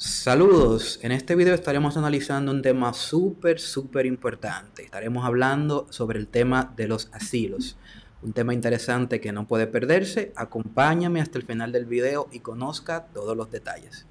Saludos, en este video estaremos analizando un tema súper, súper importante. Estaremos hablando sobre el tema de los asilos. Un tema interesante que no puede perderse. Acompáñame hasta el final del video y conozca todos los detalles.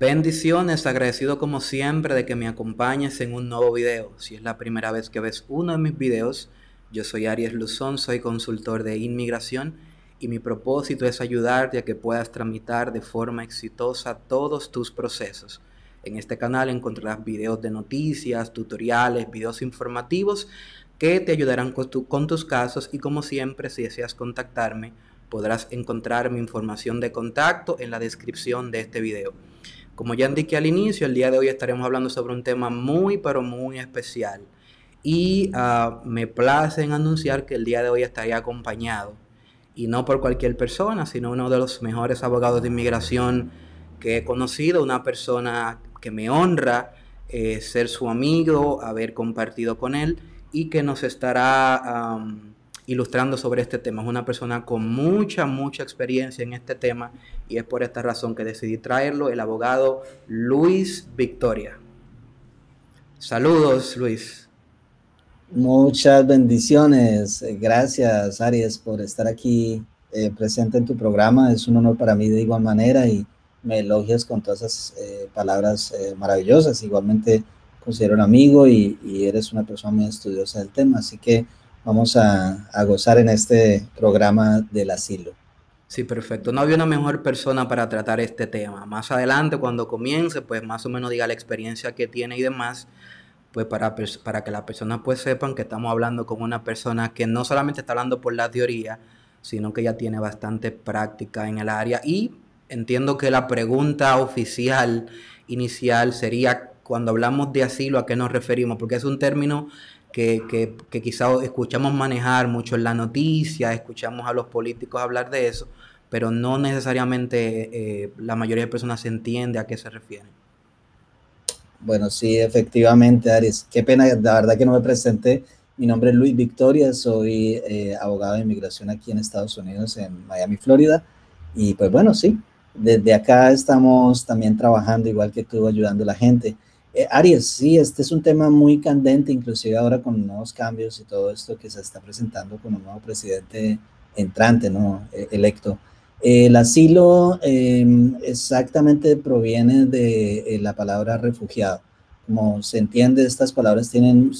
Bendiciones, agradecido como siempre de que me acompañes en un nuevo video. Si es la primera vez que ves uno de mis videos, yo soy Aries Luzón, soy consultor de inmigración y mi propósito es ayudarte a que puedas tramitar de forma exitosa todos tus procesos. En este canal encontrarás videos de noticias, tutoriales, videos informativos que te ayudarán con, con tus casos y como siempre si deseas contactarme podrás encontrar mi información de contacto en la descripción de este video. Como ya indiqué al inicio, el día de hoy estaremos hablando sobre un tema muy, pero muy especial. Y uh, me place en anunciar que el día de hoy estaría acompañado, y no por cualquier persona, sino uno de los mejores abogados de inmigración que he conocido, una persona que me honra eh, ser su amigo, haber compartido con él y que nos estará um, ilustrando sobre este tema. Es una persona con mucha, mucha experiencia en este tema y es por esta razón que decidí traerlo, el abogado Luis Victoria. Saludos, Luis. Muchas bendiciones. Gracias, Aries, por estar aquí eh, presente en tu programa. Es un honor para mí de igual manera y me elogias con todas esas eh, palabras eh, maravillosas. Igualmente considero un amigo y, y eres una persona muy estudiosa del tema. Así que vamos a, gozar en este programa del asilo. Sí, perfecto. No había una mejor persona para tratar este tema. Más adelante, cuando comience, pues más o menos diga la experiencia que tiene y demás, pues para, para que las personas pues sepan que estamos hablando con una persona que no solamente está hablando por la teoría, sino que ya tiene bastante práctica en el área. Y entiendo que la pregunta oficial inicial sería, cuando hablamos de asilo, ¿a qué nos referimos? Porque es un término que, que, que quizá escuchamos manejar mucho en la noticia, escuchamos a los políticos hablar de eso, pero no necesariamente eh, la mayoría de personas entiende a qué se refiere. Bueno, sí, efectivamente, Aries. Qué pena, la verdad que no me presenté. Mi nombre es Luis Victoria, soy eh, abogado de inmigración aquí en Estados Unidos, en Miami, Florida. Y pues bueno, sí, desde acá estamos también trabajando, igual que tú, ayudando a la gente. Eh, Aries, sí, este es un tema muy candente, inclusive ahora con nuevos cambios y todo esto que se está presentando con un nuevo presidente entrante, ¿no? E, electo. El asilo em, exactamente proviene de eh, la palabra refugiado. Como se entiende, estas palabras tienen,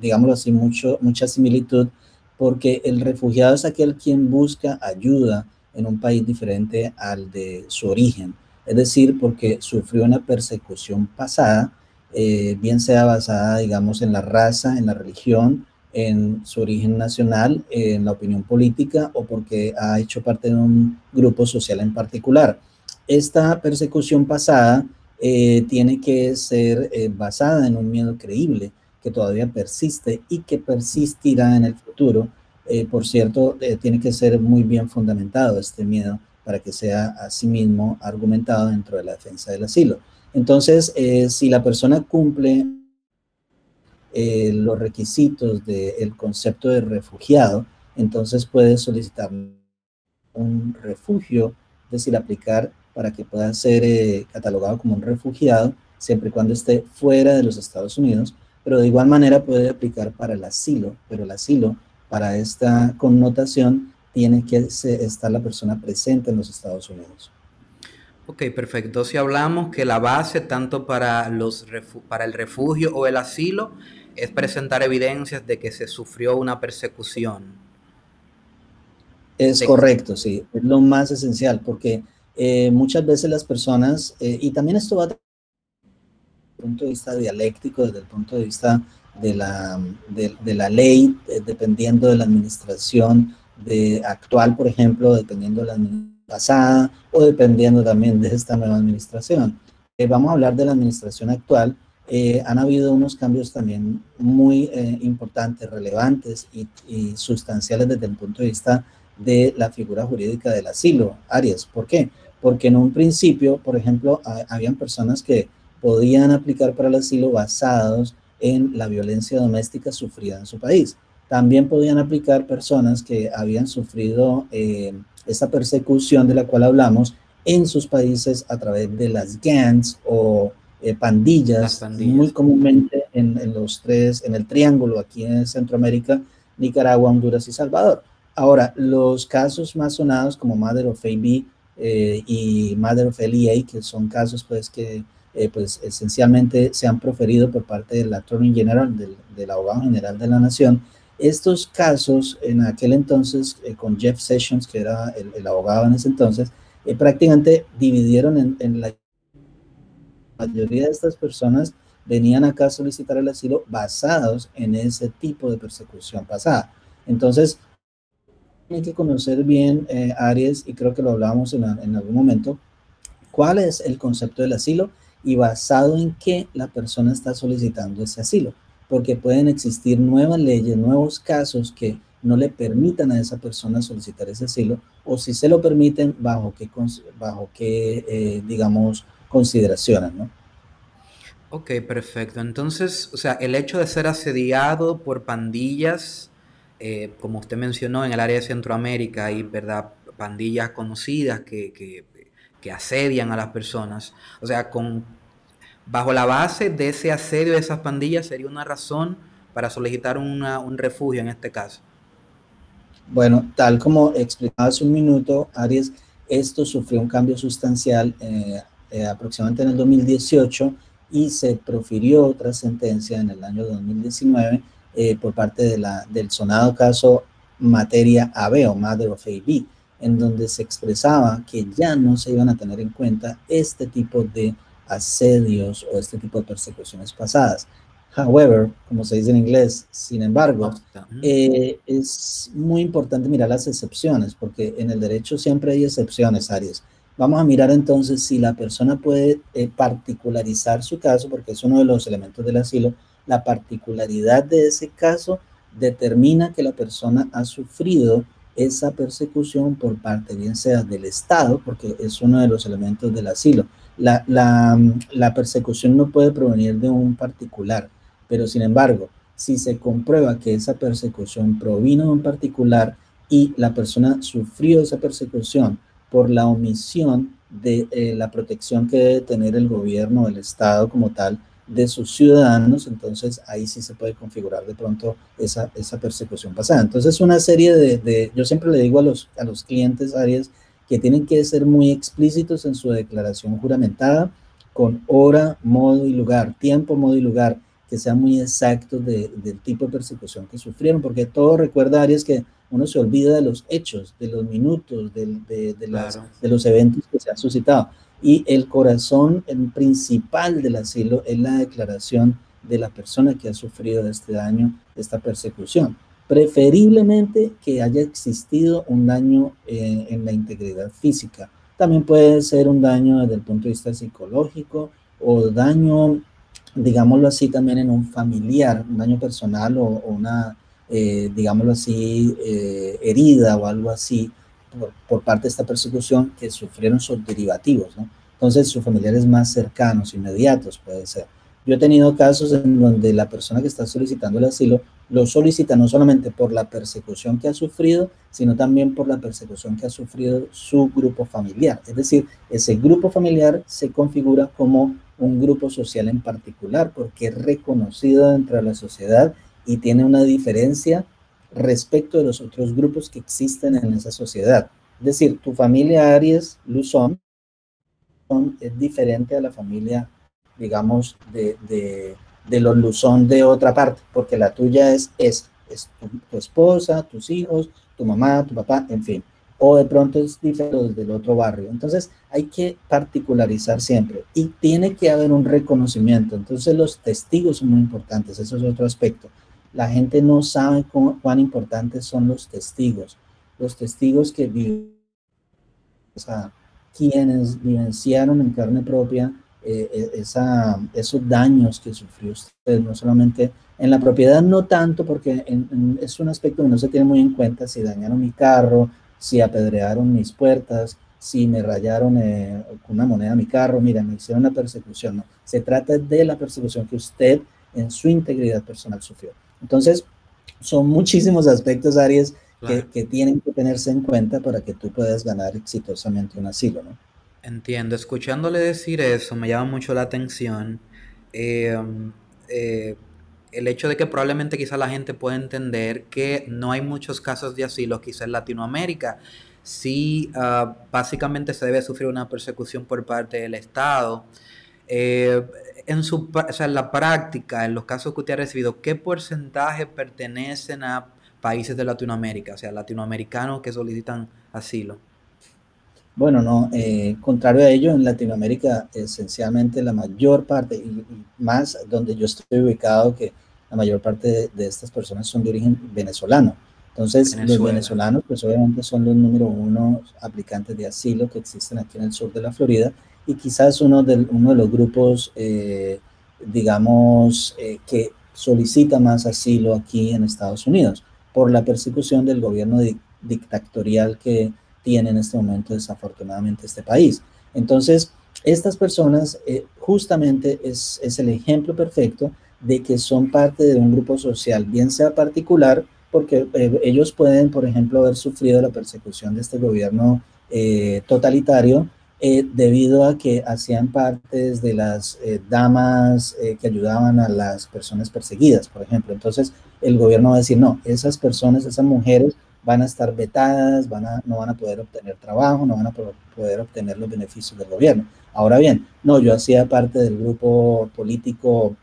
digámoslo así, mucho, mucha similitud, porque el refugiado es aquel quien busca ayuda en un país diferente al de su origen. Es decir, porque sufrió una persecución pasada eh, bien sea basada, digamos, en la raza, en la religión, en su origen nacional, en la opinión política o porque ha hecho parte de un grupo social en particular. Esta persecución pasada eh, tiene que ser eh, basada en un miedo creíble que todavía persiste y que persistirá en el futuro. por cierto, tiene que ser muy bien fundamentado este miedo para que sea asimismo argumentado dentro de la defensa del asilo. Entonces, eh, si la persona cumple eh, los requisitos del concepto de refugiado, entonces puede solicitar un refugio, es decir, aplicar para que pueda ser eh, catalogado como un refugiado, siempre y cuando esté fuera de los Estados Unidos, pero de igual manera puede aplicar para el asilo, pero el asilo, para esta connotación, tiene que estar la persona presente en los Estados Unidos. Ok, perfecto. Si hablamos que la base tanto para el refugio o el asilo es presentar evidencias de que se sufrió una persecución. Es correcto, sí, es lo más esencial, porque eh, muchas veces las personas, eh, y también esto va desde el punto de vista dialéctico, desde el punto de vista de la, de, la ley, eh, dependiendo de la administración de, actual, por ejemplo, dependiendo de la administración pasada o dependiendo también de esta nueva administración. Vamos a hablar de la administración actual. Eh, han habido unos cambios también muy eh, importantes, relevantes y, sustanciales desde el punto de vista de la figura jurídica del asilo, Arias. ¿Por qué? Porque en un principio, por ejemplo, habían personas que podían aplicar para el asilo basados en la violencia doméstica sufrida en su país. También podían aplicar personas que habían sufrido eh, esa persecución de la cual hablamos en sus países a través de las gangs o eh, pandillas, muy comúnmente en, los tres, en el triángulo aquí en Centroamérica, Nicaragua, Honduras y Salvador. Ahora, los casos más sonados como Mother of AB eh, y Mother of LEA, que son casos pues que eh, pues esencialmente se han proferido por parte del Attorney General, del, del abogado general de la nación, estos casos en aquel entonces con Jeff Sessions, que era el, abogado en ese entonces, prácticamente dividieron en, en la mayoría de estas personas venían acá a solicitar el asilo basados en ese tipo de persecución pasada. Entonces, hay que conocer bien, eh, Aries, y creo que lo hablábamos en, en, algún momento, cuál es el concepto del asilo y basado en qué la persona está solicitando ese asilo, porque pueden existir nuevas leyes, nuevos casos que no le permitan a esa persona solicitar ese asilo, o si se lo permiten, bajo qué, bajo qué eh, digamos, consideraciones, ¿no? Ok, perfecto. Entonces, o sea, el hecho de ser asediado por pandillas, eh, como usted mencionó, en el área de Centroamérica hay, ¿verdad?, pandillas conocidas que, que, asedian a las personas. O sea, con, bajo la base de ese asedio de esas pandillas sería una razón para solicitar un refugio en este caso. Bueno, tal como explicaba hace un minuto, Aries, esto sufrió un cambio sustancial eh, eh, aproximadamente en el 2018 y se profirió otra sentencia en el año 2019 eh, por parte de la, del sonado caso materia AB o Mother of AB, en donde se expresaba que ya no se iban a tener en cuenta este tipo de asedios o este tipo de persecuciones pasadas. However, como se dice en inglés, sin embargo, eh, es muy importante mirar las excepciones, porque en el derecho siempre hay excepciones, Aries. Vamos a mirar entonces si la persona puede eh, particularizar su caso, porque es uno de los elementos del asilo. La particularidad de ese caso determina que la persona ha sufrido esa persecución por parte, bien sea del Estado, porque es uno de los elementos del asilo. La, la persecución no puede provenir de un particular, pero sin embargo, si se comprueba que esa persecución provino de un particular y la persona sufrió esa persecución por la omisión de eh, la protección que debe tener el gobierno, el Estado como tal, de sus ciudadanos, entonces ahí sí se puede configurar de pronto esa, esa persecución pasada. Entonces una serie de, yo siempre le digo a los, a los clientes, Arias, que tienen que ser muy explícitos en su declaración juramentada, con hora, modo y lugar, tiempo, modo y lugar, que sean muy exactos de, del tipo de persecución que sufrieron, porque todo recuerda, Arias, que uno se olvida de los hechos, de los minutos, de, de, de, los eventos que se han suscitado. Y el corazón principal del asilo es la declaración de la persona que ha sufrido este daño, esta persecución. Preferiblemente que haya existido un daño eh, en la integridad física. También puede ser un daño desde el punto de vista psicológico o daño, digámoslo así, también en un familiar, un daño personal o, o una eh, digámoslo así, eh, herida o algo así por, parte de esta persecución que sufrieron sus derivativos, ¿no? Entonces, sus familiares más cercanos, inmediatos, puede ser. Yo he tenido casos en donde la persona que está solicitando el asilo lo solicita no solamente por la persecución que ha sufrido, sino también por la persecución que ha sufrido su grupo familiar. Es decir, ese grupo familiar se configura como un grupo social en particular porque es reconocido dentro de la sociedad y tiene una diferencia respecto de los otros grupos que existen en esa sociedad. Es decir, tu familia Aries Luzón es diferente a la familia, digamos, de, de, los Luzón de otra parte, porque la tuya es, es, tu, esposa, tus hijos, tu mamá, tu papá, en fin. O de pronto es diferente del otro barrio. Entonces hay que particularizar siempre y tiene que haber un reconocimiento. Entonces los testigos son muy importantes, eso es otro aspecto la gente no sabe cuán importantes son los testigos, los testigos que viven, o sea, quienes vivenciaron en carne propia eh, eh, esa, esos daños que sufrió usted, no solamente en la propiedad, no tanto porque es un aspecto que no se tiene muy en cuenta, si dañaron mi carro, si apedrearon mis puertas, si me rayaron eh, una moneda a mi carro, mira, me hicieron una persecución. No, se trata de la persecución que usted en su integridad personal sufrió. Entonces, son muchísimos aspectos, Aries, que, tienen que tenerse en cuenta para que tú puedas ganar exitosamente un asilo, ¿no? Entiendo, escuchándole decir eso me llama mucho la atención em, eh, el hecho de que probablemente quizá la gente pueda entender que no hay muchos casos de asilo quizá en Latinoamérica. Sí, ah, básicamente se debe sufrir una persecución por parte del Estado. Eh, en, su, en la práctica, en los casos que usted ha recibido, ¿qué porcentaje pertenecen a países de Latinoamérica, o sea, latinoamericanos que solicitan asilo? Bueno, no, eh, contrario a ello, en Latinoamérica esencialmente la mayor parte, y, más donde yo estoy ubicado, que la mayor parte de, estas personas son de origen venezolano. Entonces, los venezolanos, pues obviamente son los número uno aplicantes de asilo que existen aquí en el sur de la Florida y quizás uno de, uno de los grupos, eh, digamos, eh, que solicita más asilo aquí en Estados Unidos por la persecución del gobierno dictatorial que tiene en este momento desafortunadamente este país. Entonces, estas personas eh, justamente es, es, el ejemplo perfecto de que son parte de un grupo social, bien sea particular, porque ellos pueden, por ejemplo, haber sufrido la persecución de este gobierno totalitario, eh, debido a que hacían parte de las eh, damas eh, que ayudaban a las personas perseguidas, por ejemplo. Entonces, el gobierno va a decir, no, esas personas, esas mujeres van a estar vetadas, van a, no van a poder obtener trabajo, no van a poder obtener los beneficios del gobierno. Ahora bien, no, yo hacía parte del grupo político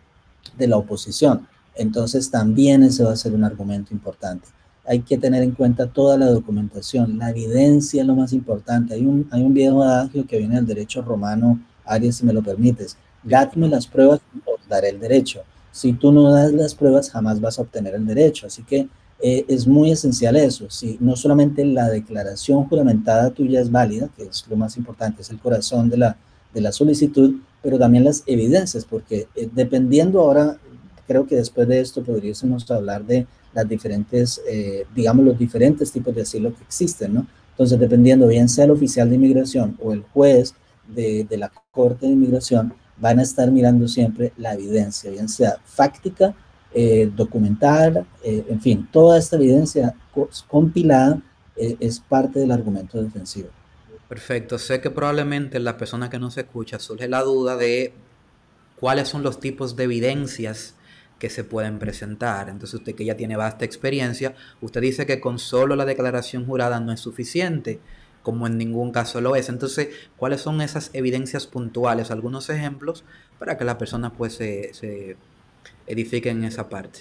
de la oposición, entonces también ese va a ser un argumento importante hay que tener en cuenta toda la documentación, la evidencia es lo más importante. Hay un, hay un viejo adagio que viene del derecho romano, Arias, si me lo permites, dadme las pruebas, daré el derecho. Si tú no das las pruebas, jamás vas a obtener el derecho. Así que eh, es muy esencial eso. Si no solamente la declaración juramentada tuya es válida, que es lo más importante, es el corazón de la, de la solicitud, pero también las evidencias, porque eh, dependiendo ahora, creo que después de esto podríamos hablar de las diferentes, eh, digamos, los diferentes tipos de asilo que existen, ¿no? Entonces, dependiendo bien sea el oficial de inmigración o el juez de, de la Corte de Inmigración, van a estar mirando siempre la evidencia, bien sea fáctica, eh, documental, eh, en fin, toda esta evidencia compilada es parte del argumento defensivo. Perfecto, sé que probablemente en las personas que no se escucha surge la duda de cuáles son los tipos de evidencias que se pueden presentar. Entonces usted que ya tiene vasta experiencia, usted dice que con solo la declaración jurada no es suficiente, como en ningún caso lo es. Entonces, ¿cuáles son esas evidencias puntuales? Algunos ejemplos para que las personas pues se edifiquen en esa parte.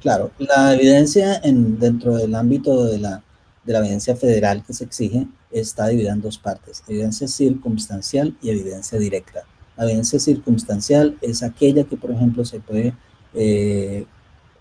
Claro, la evidencia en, dentro del ámbito de la, de la evidencia federal que se exige está dividida en dos partes, evidencia circunstancial y evidencia directa. La evidencia circunstancial es aquella que, por ejemplo, se puede eh,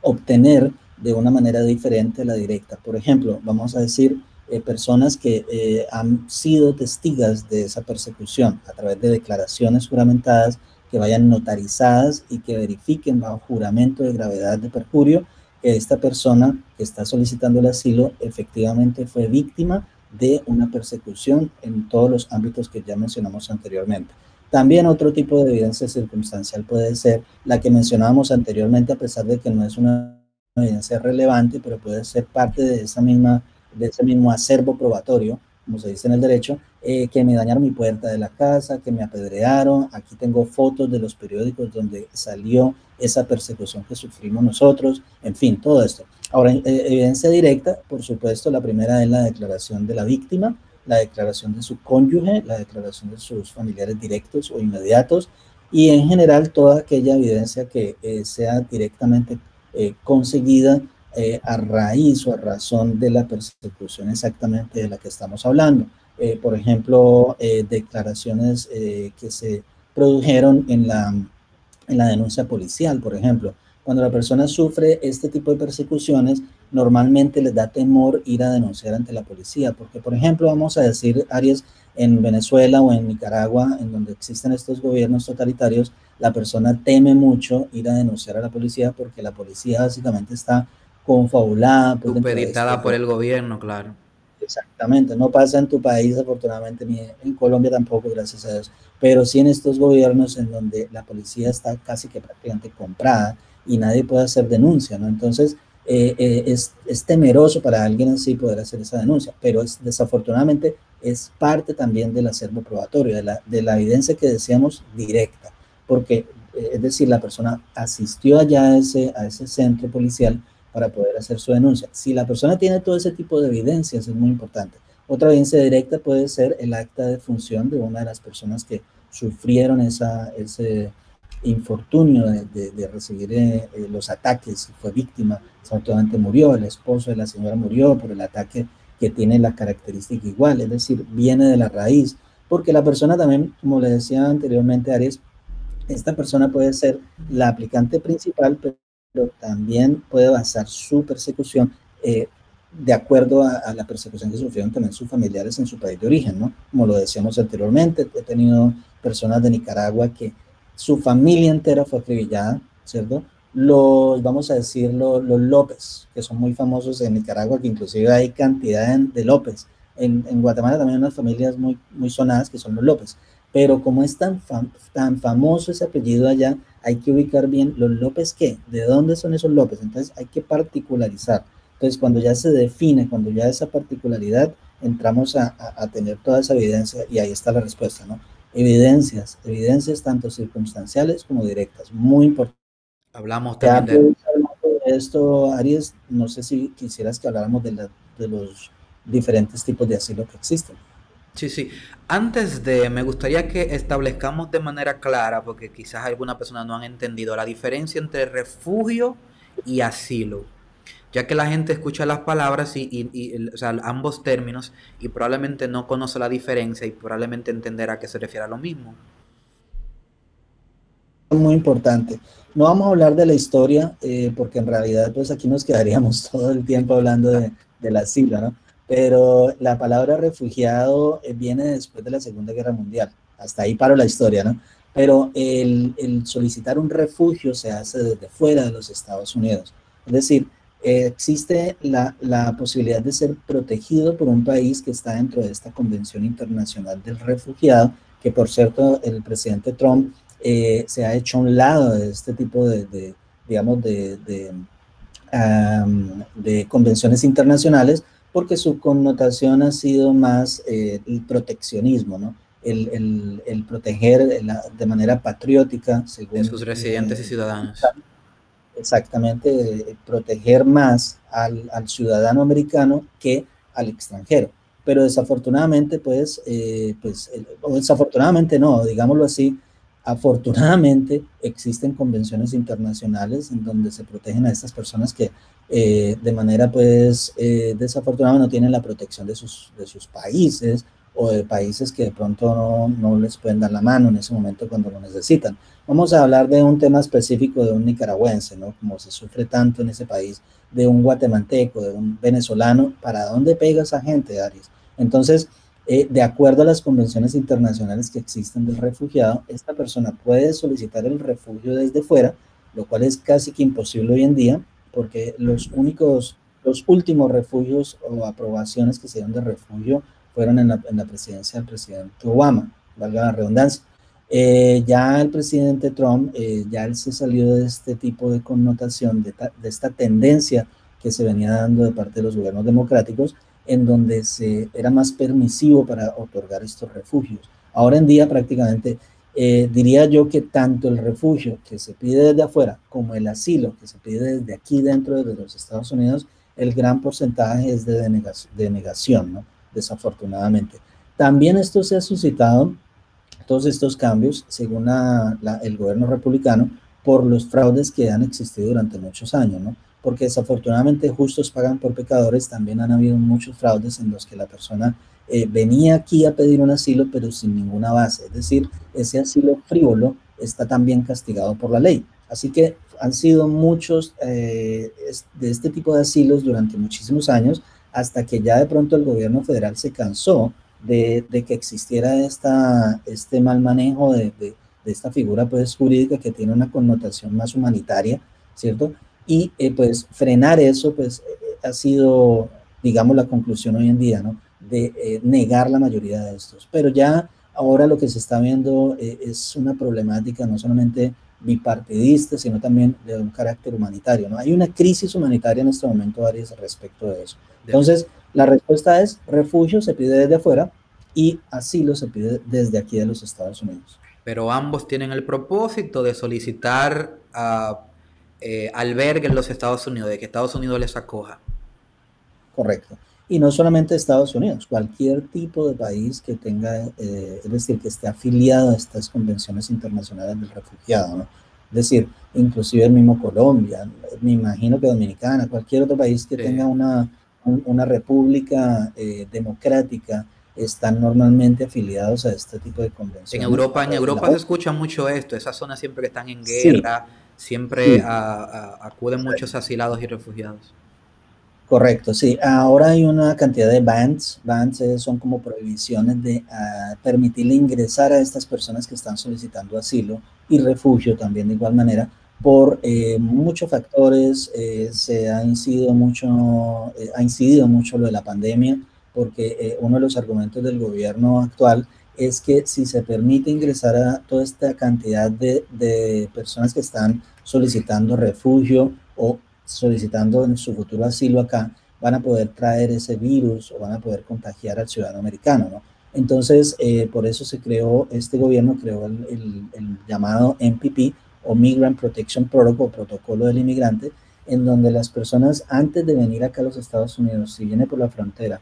obtener de una manera diferente a la directa. Por ejemplo, vamos a decir eh, personas que eh, han sido testigas de esa persecución a través de declaraciones juramentadas que vayan notarizadas y que verifiquen bajo juramento de gravedad de perjurio que esta persona que está solicitando el asilo efectivamente fue víctima de una persecución en todos los ámbitos que ya mencionamos anteriormente. También otro tipo de evidencia circunstancial puede ser la que mencionábamos anteriormente, a pesar de que no es una evidencia relevante, pero puede ser parte de, esa misma, de ese mismo acervo probatorio, como se dice en el derecho, eh, que me dañaron mi puerta de la casa, que me apedrearon. Aquí tengo fotos de los periódicos donde salió esa persecución que sufrimos nosotros, en fin, todo esto. Ahora, eh, evidencia directa, por supuesto, la primera es la declaración de la víctima, la declaración de su cónyuge, la declaración de sus familiares directos o inmediatos y en general toda aquella evidencia que eh, sea directamente eh, conseguida a raíz o a razón de la persecución exactamente de la que estamos hablando. Por ejemplo, declaraciones que se produjeron en la, en la denuncia policial, por ejemplo. Cuando la persona sufre este tipo de persecuciones, normalmente les da temor ir a denunciar ante la policía, porque por ejemplo vamos a decir, Aries, en Venezuela o en Nicaragua, en donde existen estos gobiernos totalitarios, la persona teme mucho ir a denunciar a la policía porque la policía básicamente está confabulada. Supeditada por el gobierno, claro. Exactamente, no pasa en tu país, afortunadamente, ni en Colombia tampoco, gracias a Dios, pero sí en estos gobiernos en donde la policía está casi que prácticamente comprada y nadie puede hacer denuncia, ¿no? Entonces, eh, eh, es, temeroso para alguien así poder hacer esa denuncia, pero es, desafortunadamente es parte también del acervo probatorio, de la, de la evidencia que decíamos directa, porque eh, es decir, la persona asistió allá a ese, a ese centro policial para poder hacer su denuncia. Si la persona tiene todo ese tipo de evidencias, es muy importante. Otra evidencia directa puede ser el acta de función de una de las personas que sufrieron ese infortunio de, recibir eh, eh, los ataques, fue víctima, desafortunadamente murió, el esposo de la señora murió por el ataque que tiene la característica igual, es decir, viene de la raíz, porque la persona también, como le decía anteriormente Aries, esta persona puede ser la aplicante principal, pero también puede basar su persecución eh, de acuerdo a, la persecución que sufrieron también sus familiares en su país de origen, ¿no? Como lo decíamos anteriormente, he tenido personas de Nicaragua que su familia entera fue acribillada, ¿cierto? Los, vamos a decir, los, López, que son muy famosos en Nicaragua, que inclusive hay cantidad de, López. En, en, Guatemala también hay unas familias muy, muy sonadas que son los López. Pero como es tan, tan famoso ese apellido allá, hay que ubicar bien los López qué, de dónde son esos López. Entonces hay que particularizar. Entonces cuando ya se define, cuando ya esa particularidad, entramos a, a tener toda esa evidencia y ahí está la respuesta, ¿no? evidencias, evidencias tanto circunstanciales como directas, muy importante. Hablamos también de... esto, Aries, no sé si quisieras que habláramos de, de los diferentes tipos de asilo que existen. Sí, sí. Antes de, me gustaría que establezcamos de manera clara, porque quizás alguna persona no han entendido, la diferencia entre refugio y asilo ya que la gente escucha las palabras y, o sea, ambos términos y probablemente no conoce la diferencia y probablemente entenderá a qué se refiere a lo mismo. Muy importante. No vamos a hablar de la historia eh, porque en realidad pues aquí nos quedaríamos todo el tiempo hablando de, de la sigla, ¿no? Pero la palabra refugiado eh, viene después de la Segunda Guerra Mundial. Hasta ahí paro la historia, ¿no? Pero el, el solicitar un refugio se hace desde fuera de los Estados Unidos. Es decir, existe la, la, posibilidad de ser protegido por un país que está dentro de esta Convención Internacional del Refugiado, que por cierto el presidente Trump eh, se ha hecho a un lado de este tipo de, digamos, de, de, convenciones internacionales, porque su connotación ha sido más eh, el proteccionismo, ¿no? El, el, el proteger de manera patriótica. Según, de sus residentes y ciudadanos exactamente proteger más al, ciudadano americano que al extranjero. Pero desafortunadamente, pues, eh, pues o desafortunadamente no, digámoslo así, afortunadamente existen convenciones internacionales en donde se protegen a estas personas que eh, de manera, pues, eh, desafortunada no tienen la protección de sus, de sus países o de países que de pronto no, no, les pueden dar la mano en ese momento cuando lo necesitan. Vamos a hablar de un tema específico de un nicaragüense, ¿no? Como se sufre tanto en ese país, de un guatemalteco, de un venezolano, ¿para dónde pega esa gente, Aries? Entonces, eh, de acuerdo a las convenciones internacionales que existen del refugiado, esta persona puede solicitar el refugio desde fuera, lo cual es casi que imposible hoy en día, porque los únicos, los últimos refugios o aprobaciones que se dieron de refugio fueron en la, en la presidencia del presidente Obama, valga la redundancia. Eh, ya el presidente Trump, eh, ya él se salió de este tipo de connotación, de, de, esta tendencia que se venía dando de parte de los gobiernos democráticos, en donde se era más permisivo para otorgar estos refugios. Ahora en día prácticamente eh, diría yo que tanto el refugio que se pide desde afuera como el asilo que se pide desde aquí dentro de los Estados Unidos, el gran porcentaje es de denegación, de negación ¿no? desafortunadamente. También esto se ha suscitado todos estos cambios, según el gobierno republicano, por los fraudes que han existido durante muchos años, ¿no? Porque desafortunadamente justos pagan por pecadores, también han habido muchos fraudes en los que la persona eh, venía aquí a pedir un asilo, pero sin ninguna base. Es decir, ese asilo frívolo está también castigado por la ley. Así que han sido muchos eh, de este tipo de asilos durante muchísimos años, hasta que ya de pronto el gobierno federal se cansó de, que existiera esta, este mal manejo de, esta figura pues, jurídica que tiene una connotación más humanitaria, ¿cierto? Y eh, pues frenar eso pues eh, ha sido digamos, la conclusión hoy en día, ¿no? De eh, negar la mayoría de estos. Pero ya ahora lo que se está viendo eh, es una problemática no solamente bipartidista, sino también de un carácter humanitario, ¿no? Hay una crisis humanitaria en este momento, Arias, respecto de eso. Entonces, la respuesta es refugio se pide desde afuera y asilo se pide desde aquí de los Estados Unidos. Pero ambos tienen el propósito de solicitar uh, albergue en los Estados Unidos, de que Estados Unidos les acoja. Correcto. Y no solamente Estados Unidos, cualquier tipo de país que tenga, eh, es decir, que esté afiliado a estas convenciones internacionales del refugiado, ¿no? Es decir, inclusive el mismo Colombia, me imagino que Dominicana, cualquier otro país que tenga una, una república eh, democrática, están normalmente afiliados a este tipo de convenciones. En Europa, en Europa se escucha mucho esto, esas zonas siempre que están en guerra, siempre acuden muchos asilados y refugiados. Correcto, sí. Ahora hay una cantidad de bans. Bans son como prohibiciones de uh, permitirle ingresar a estas personas que están solicitando asilo y refugio también de igual manera por eh, muchos factores. Eh, se ha incidido mucho, eh, ha incidido mucho lo de la pandemia, porque eh, uno de los argumentos del gobierno actual es que si se permite ingresar a toda esta cantidad de, de personas que están solicitando refugio o solicitando en su futuro asilo acá, van a poder traer ese virus o van a poder contagiar al ciudadano americano, ¿no? Entonces, eh, por eso se creó, este gobierno creó el, el, el, llamado MPP o Migrant Protection Protocol, protocolo del inmigrante, en donde las personas antes de venir acá a los Estados Unidos, si viene por la frontera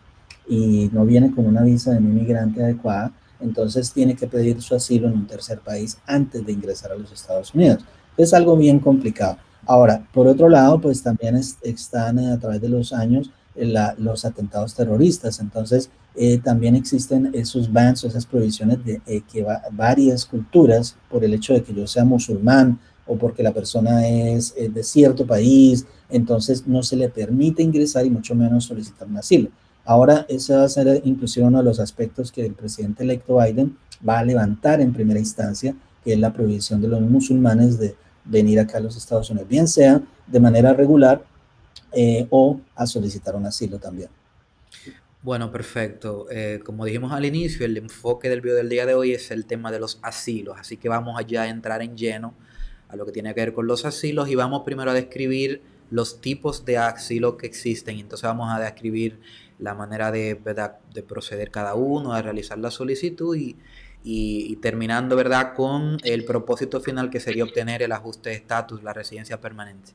y no viene con una visa de inmigrante adecuada, entonces tiene que pedir su asilo en un tercer país antes de ingresar a los Estados Unidos. Es algo bien complicado. Ahora, por otro lado, pues también es, están a través de los años eh, los atentados terroristas. Entonces, eh, también existen esos bans o esas prohibiciones de eh, que va, varias culturas, por el hecho de que yo sea musulmán o porque la persona es eh, de cierto país, entonces no se le permite ingresar y mucho menos solicitar un asilo. Ahora, ese va a ser inclusive uno de los aspectos que el presidente electo Biden va a levantar en primera instancia, que es la prohibición de los musulmanes de venir acá a los Estados Unidos, bien sea de manera regular eh, o a solicitar un asilo también. Bueno, perfecto. Eh, como dijimos al inicio, el enfoque del video del día de hoy es el tema de los asilos, así que vamos allá a entrar en lleno a lo que tiene que ver con los asilos y vamos primero a describir los tipos de asilo que existen. Entonces vamos a describir la manera de, ¿verdad? de proceder cada uno, de realizar la solicitud y, y, terminando ¿verdad? con el propósito final que sería obtener el ajuste de estatus, la residencia permanente.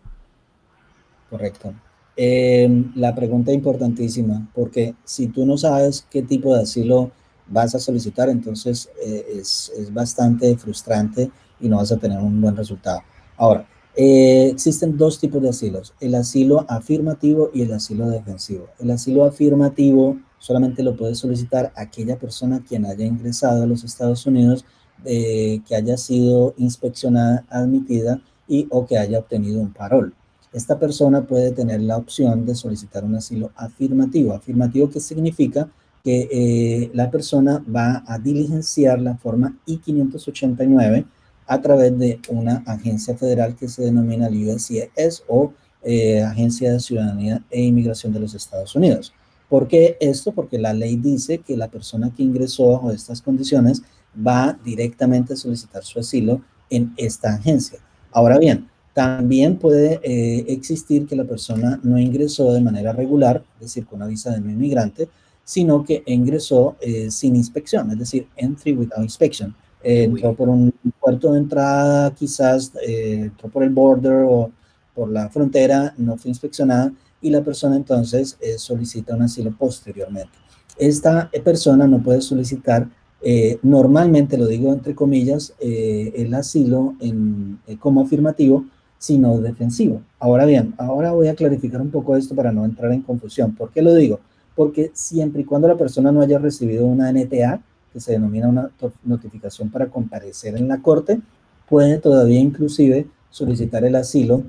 Correcto. Eh, la pregunta importantísima, porque si tú no sabes qué tipo de asilo vas a solicitar, entonces eh, es, es, bastante frustrante y no vas a tener un buen resultado. Ahora, eh, existen dos tipos de asilos, el asilo afirmativo y el asilo defensivo. El asilo afirmativo solamente lo puede solicitar aquella persona quien haya ingresado a los Estados Unidos, eh, que haya sido inspeccionada, admitida y o que haya obtenido un parol. Esta persona puede tener la opción de solicitar un asilo afirmativo. Afirmativo que significa que eh, la persona va a diligenciar la forma I-589 a través de una agencia federal que se denomina el USCIS o eh, Agencia de Ciudadanía e Inmigración de los Estados Unidos. ¿Por qué esto? Porque la ley dice que la persona que ingresó bajo estas condiciones va directamente a solicitar su asilo en esta agencia. Ahora bien, también puede eh, existir que la persona no ingresó de manera regular, es decir, con una visa de no inmigrante, sino que ingresó eh, sin inspección, es decir, entry without inspection. Eh, entró por un puerto de entrada, quizás eh, entró por el border o por la frontera, no fue inspeccionada y la persona entonces eh, solicita un asilo posteriormente. Esta persona no puede solicitar, eh, normalmente lo digo entre comillas, eh, el asilo en, eh, como afirmativo, sino defensivo. Ahora bien, ahora voy a clarificar un poco esto para no entrar en confusión. ¿Por qué lo digo? Porque siempre y cuando la persona no haya recibido una NTA, que se denomina una notificación para comparecer en la corte, puede todavía inclusive solicitar el asilo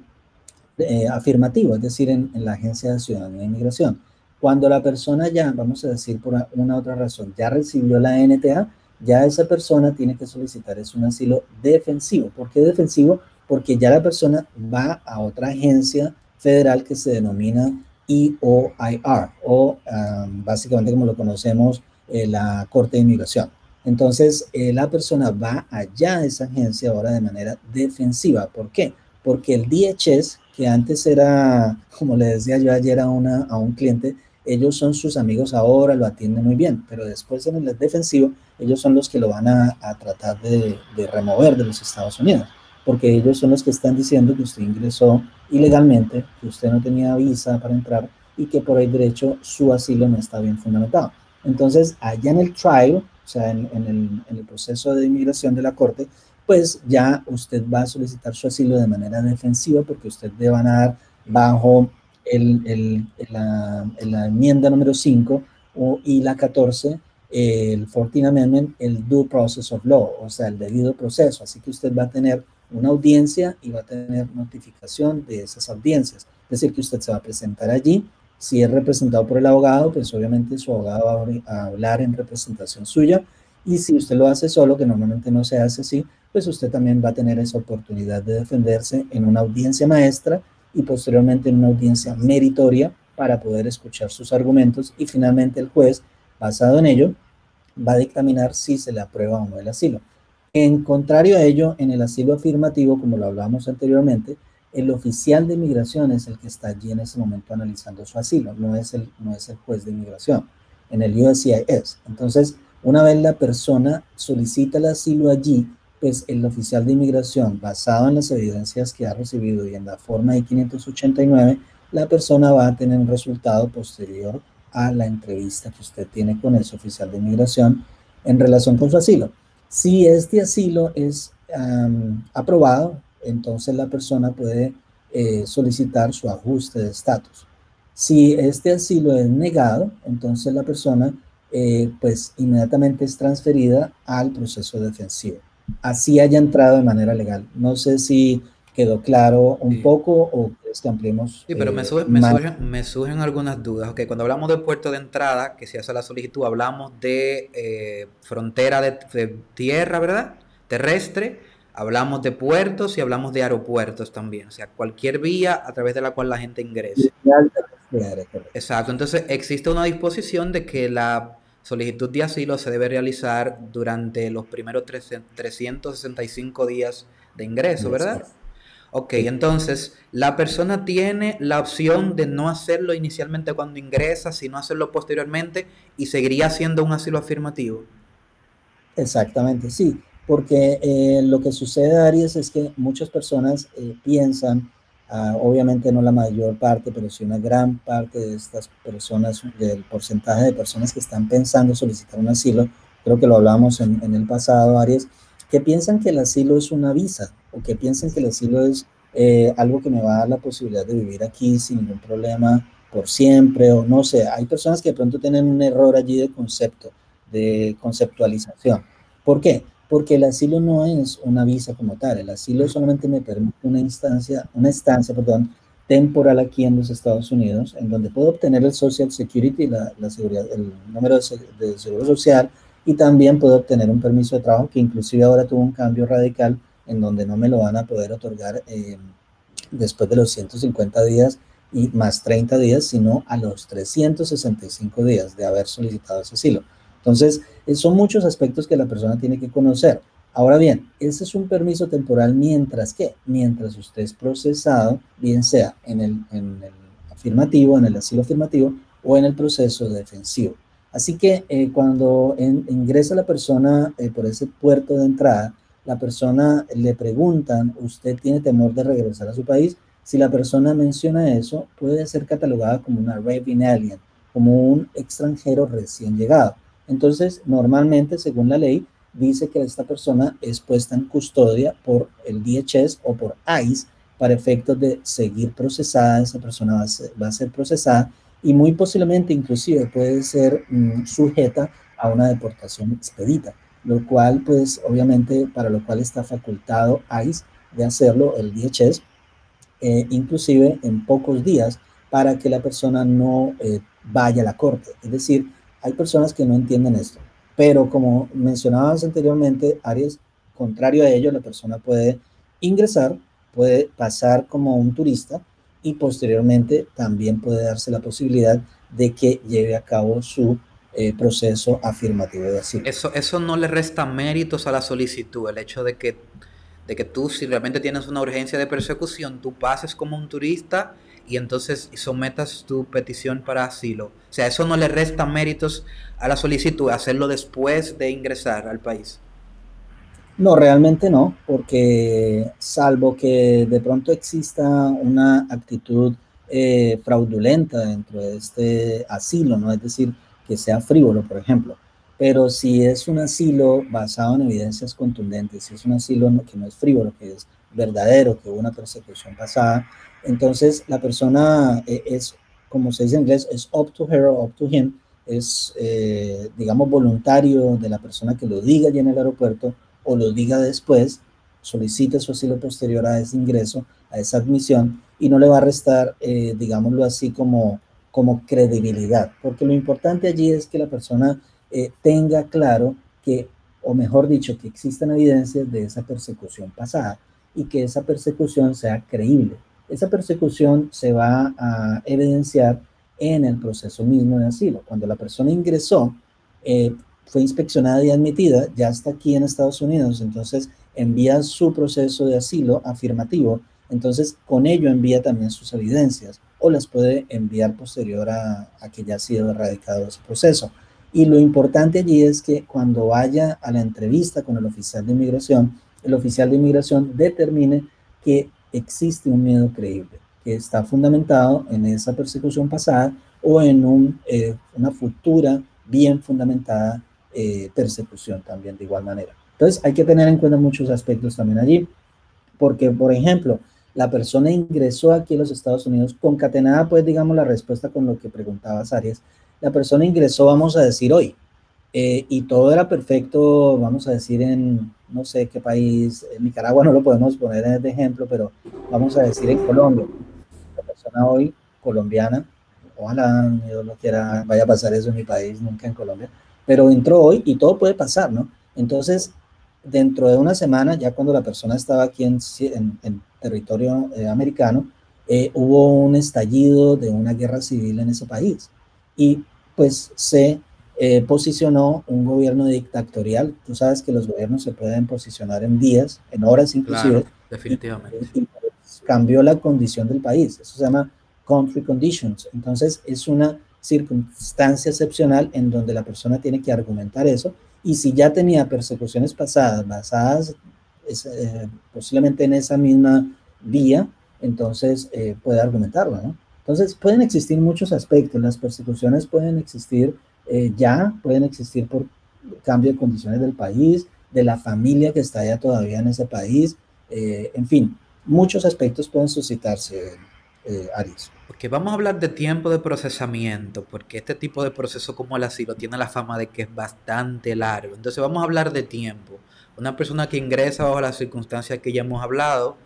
eh, afirmativo, es decir, en, la Agencia de Ciudadanía e Inmigración. Cuando la persona ya, vamos a decir por una otra razón, ya recibió la NTA, ya esa persona tiene que solicitar es un asilo defensivo. ¿Por qué defensivo? Porque ya la persona va a otra agencia federal que se denomina EOIR, o um, básicamente como lo conocemos, eh, la Corte de Inmigración. Entonces, eh, la persona va allá a esa agencia ahora de manera defensiva. ¿Por qué? Porque el DHS, que antes era, como le decía yo ayer a, un cliente, ellos son sus amigos ahora, lo atienden muy bien, pero después en el defensivo, ellos son los que lo van a, tratar de, de, remover de los Estados Unidos, porque ellos son los que están diciendo que usted ingresó ilegalmente, que usted no tenía visa para entrar y que por el derecho su asilo no está bien fundamentado. Entonces, allá en el trial, o sea, en, el, proceso de inmigración de la Corte, pues ya usted va a solicitar su asilo de manera defensiva porque usted le van a dar bajo el, la, enmienda número 5 y la 14, el 14 Amendment, el due process of law, o sea, el debido proceso. Así que usted va a tener una audiencia y va a tener notificación de esas audiencias. Es decir, que usted se va a presentar allí. Si es representado por el abogado, pues obviamente su abogado va a hablar en representación suya. Y si usted lo hace solo, que normalmente no se hace así, pues usted también va a tener esa oportunidad de defenderse en una audiencia maestra y posteriormente en una audiencia meritoria para poder escuchar sus argumentos y finalmente el juez, basado en ello, va a dictaminar si se le aprueba o no el asilo. En contrario a ello, en el asilo afirmativo, como lo hablamos anteriormente, el oficial de inmigración es el que está allí en ese momento analizando su asilo, no es el, no es el juez de inmigración, en el USCIS. Entonces, una vez la persona solicita el asilo allí, pues el oficial de inmigración, basado en las evidencias que ha recibido y en la forma I-589, la persona va a tener un resultado posterior a la entrevista que usted tiene con ese oficial de inmigración en relación con su asilo. Si este asilo es aprobado, entonces la persona puede eh, solicitar su ajuste de estatus. Si este asilo es negado, entonces la persona eh, pues inmediatamente es transferida al proceso defensivo. Así haya entrado de manera legal. No sé si quedó claro un poco o es que ampliemos. Sí, pero me, eh, me, surgen, algunas dudas. Okay, cuando hablamos del puerto de entrada, que se hace la solicitud, hablamos de eh, frontera de, tierra, ¿verdad? Terrestre, hablamos de puertos y hablamos de aeropuertos también. O sea, cualquier vía a través de la cual la gente ingrese. Exacto, entonces existe una disposición de que la solicitud de asilo se debe realizar durante los primeros 365 días de ingreso, ¿verdad? Ok, entonces la persona tiene la opción de no hacerlo inicialmente cuando ingresa, sino hacerlo posteriormente y seguiría siendo un asilo afirmativo. Exactamente, sí, porque eh, lo que sucede, Aries, es que muchas personas eh, piensan, ah, obviamente no la mayor parte, pero sí una gran parte de estas personas, del porcentaje de personas que están pensando solicitar un asilo, creo que lo hablamos en, en el pasado, Aries, que piensan que el asilo es una visa o que piensan que el asilo es eh, algo que me va a dar la posibilidad de vivir aquí sin ningún problema por siempre o no sé. Hay personas que de pronto tienen un error allí de concepto, de conceptualización. ¿Por qué? Porque el asilo no es una visa como tal. El asilo solamente me permite una instancia, una estancia, perdón, temporal aquí en los Estados Unidos, en donde puedo obtener el Social Security, la, la seguridad, el número de, de seguro social, y también puedo obtener un permiso de trabajo que inclusive ahora tuvo un cambio radical en donde no me lo van a poder otorgar eh, después de los 150 días y más 30 días, sino a los 365 días de haber solicitado ese asilo. Entonces, eh, son muchos aspectos que la persona tiene que conocer. Ahora bien, ese es un permiso temporal mientras que, mientras usted es procesado, bien sea en el, afirmativo, en el asilo afirmativo o en el proceso defensivo. Así que eh, cuando ingresa la persona eh, por ese puerto de entrada, la persona le preguntan, ¿usted tiene temor de regresar a su país? Si la persona menciona eso, puede ser catalogada como una raving alien, como un extranjero recién llegado. Entonces, normalmente, según la ley, dice que esta persona es puesta en custodia por el DHS o por ICE para efectos de seguir procesada, esa persona va a ser procesada y muy posiblemente inclusive puede ser mm, sujeta a una deportación expedita, lo cual pues obviamente para lo cual está facultado ICE de hacerlo el DHS, eh, inclusive en pocos días para que la persona no eh, vaya a la corte. Es decir, hay personas que no entienden esto, pero como mencionabas anteriormente, Aries, contrario a ello, la persona puede ingresar, puede pasar como un turista, y posteriormente también puede darse la posibilidad de que lleve a cabo su eh, proceso afirmativo de asilo. Eso, eso no le resta méritos a la solicitud, el hecho de que, de que tú, si realmente tienes una urgencia de persecución, tú pases como un turista y entonces sometas tu petición para asilo. O sea, eso no le resta méritos a la solicitud, hacerlo después de ingresar al país. No, realmente no, porque salvo que de pronto exista una actitud eh, fraudulenta dentro de este asilo, ¿no? Es decir, que sea frívolo, por ejemplo. Pero si es un asilo basado en evidencias contundentes, si es un asilo que no es frívolo, que es verdadero, que hubo una persecución pasada, entonces la persona eh, es, como se dice en inglés, es up to her or up to him, es, eh, digamos, voluntario de la persona que lo diga allí en el aeropuerto o lo diga después, solicite su asilo posterior a ese ingreso, a esa admisión, y no le va a restar, eh, digámoslo así, como, como credibilidad, porque lo importante allí es que la persona eh, tenga claro que, o mejor dicho, que existan evidencias de esa persecución pasada y que esa persecución sea creíble. Esa persecución se va a evidenciar en el proceso mismo de asilo. Cuando la persona ingresó, eh, fue inspeccionada y admitida, ya está aquí en Estados Unidos, entonces envía su proceso de asilo afirmativo, entonces con ello envía también sus evidencias o las puede enviar posterior a, que ya ha sido erradicado ese proceso. Y lo importante allí es que cuando vaya a la entrevista con el oficial de inmigración, el oficial de inmigración determine que existe un miedo creíble, que está fundamentado en esa persecución pasada o en un, eh, una futura bien fundamentada eh, persecución también de igual manera. Entonces hay que tener en cuenta muchos aspectos también allí, porque por ejemplo, la persona ingresó aquí a los Estados Unidos concatenada, pues digamos la respuesta con lo que preguntabas, Arias, la persona ingresó, vamos a decir hoy, eh, y todo era perfecto, vamos a decir en, no sé qué país, en Nicaragua no lo podemos poner de ejemplo, pero vamos a decir en Colombia. La persona hoy colombiana, ojalá Dios no quiera, vaya a pasar eso en mi país, nunca en Colombia, pero entró hoy y todo puede pasar, ¿no? Entonces, dentro de una semana, ya cuando la persona estaba aquí en, en, territorio eh, americano, eh, hubo un estallido de una guerra civil en ese país y pues se eh, posicionó un gobierno dictatorial. Tú sabes que los gobiernos se pueden posicionar en días, en horas inclusive. definitivamente. y pues, cambió la condición del país. Eso se llama country conditions. Entonces es una circunstancia excepcional en donde la persona tiene que argumentar eso y si ya tenía persecuciones pasadas basadas eh, posiblemente en esa misma vía, entonces eh, puede argumentarlo, ¿no? Entonces pueden existir muchos aspectos, las persecuciones pueden existir eh, ya, pueden existir por cambio de condiciones del país, de la familia que está ya todavía en ese país, en fin, muchos aspectos pueden suscitarse eh, Ok, vamos a hablar de tiempo de procesamiento, porque este tipo de proceso como el asilo tiene la fama de que es bastante largo. Entonces vamos a hablar de tiempo. Una persona que ingresa bajo las circunstancias que ya hemos hablado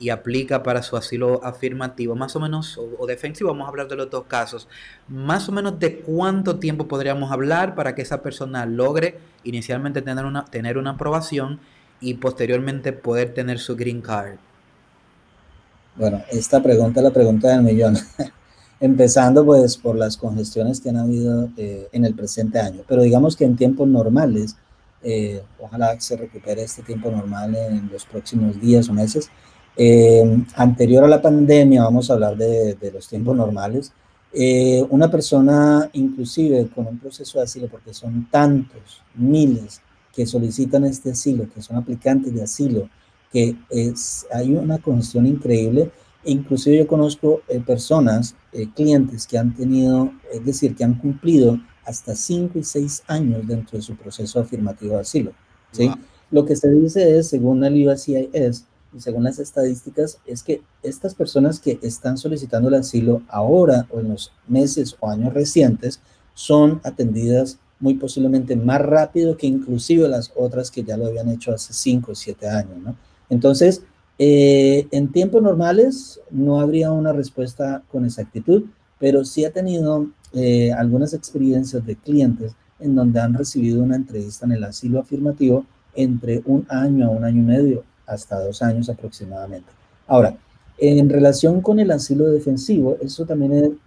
y aplica para su asilo afirmativo, más o menos, o, defensivo, vamos a hablar de los dos casos, más o menos de cuánto tiempo podríamos hablar para que esa persona logre inicialmente tener una, tener una aprobación y posteriormente poder tener su green card. Bueno, esta pregunta es la pregunta del millón. Empezando pues por las congestiones que han habido eh, en el presente año. Pero digamos que en tiempos normales, eh, ojalá se recupere este tiempo normal en los próximos días o meses. Eh, anterior a la pandemia, vamos a hablar de, de los tiempos normales, una persona inclusive con un proceso de asilo, porque son tantos, miles que solicitan este asilo, que son aplicantes de asilo, que es, hay una congestión increíble. Inclusive yo conozco eh, personas, eh, clientes que han tenido, es decir, que han cumplido hasta 5 y 6 años dentro de su proceso afirmativo de asilo. ¿sí? Lo que se dice es, según el USCIS y según las estadísticas, es que estas personas que están solicitando el asilo ahora o en los meses o años recientes son atendidas muy posiblemente más rápido que inclusive las otras que ya lo habían hecho hace 5 o 7 años, ¿no? Entonces, eh, en tiempos normales no habría una respuesta con exactitud, pero sí ha tenido eh, algunas experiencias de clientes en donde han recibido una entrevista en el asilo afirmativo entre un año a un año y medio, hasta dos años aproximadamente. Ahora, En relación con el asilo defensivo, eso también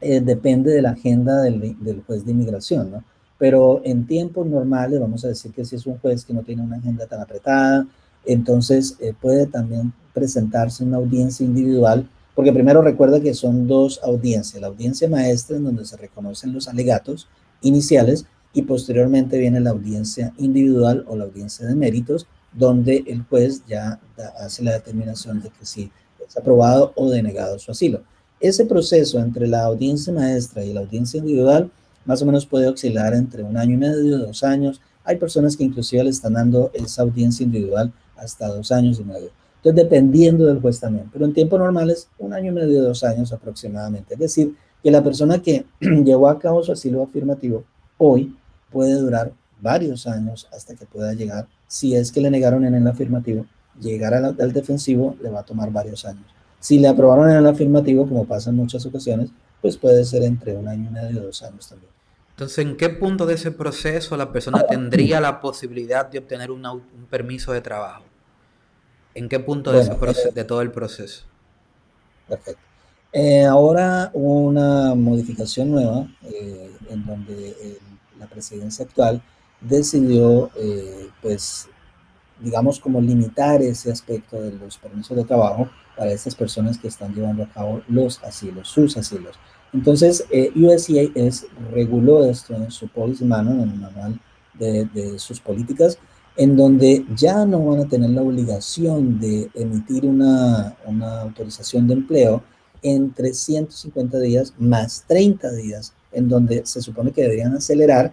eh, depende de la agenda del, juez de inmigración, ¿no? Pero en tiempos normales, vamos a decir que si es un juez que no tiene una agenda tan apretada, entonces eh, puede también presentarse una audiencia individual, porque primero recuerda que son dos audiencias, la audiencia maestra en donde se reconocen los alegatos iniciales y posteriormente viene la audiencia individual o la audiencia de méritos, donde el juez ya hace la determinación de que si es aprobado o denegado su asilo. Ese proceso entre la audiencia maestra y la audiencia individual más o menos puede oscilar entre un año y medio, dos años. Hay personas que inclusive le están dando esa audiencia individual hasta dos años y medio. Entonces, dependiendo del juez también. Pero en tiempos normales, un año y medio, dos años aproximadamente. Es decir, que la persona que llevó a cabo su asilo afirmativo hoy puede durar varios años hasta que pueda llegar, si es que le negaron en el afirmativo, llegar al, al defensivo le va a tomar varios años. Si le aprobaron en el afirmativo, como pasa en muchas ocasiones, pues puede ser entre un año y medio y dos años también. Entonces, ¿en qué punto de ese proceso la persona tendría la posibilidad de obtener un permiso de trabajo? ¿En qué punto de, eh, de todo el proceso? Perfecto. Eh, ahora una modificación nueva eh, en donde la presidencia actual decidió, pues, digamos, como limitar ese aspecto de los permisos de trabajo para estas personas que están llevando a cabo los asilos, sus asilos. Entonces, eh, USCIS reguló esto en su policy manual, en el manual de, de, sus políticas, en donde ya no van a tener la obligación de emitir una, una autorización de empleo entre 150 días más 30 días, en donde se supone que deberían acelerar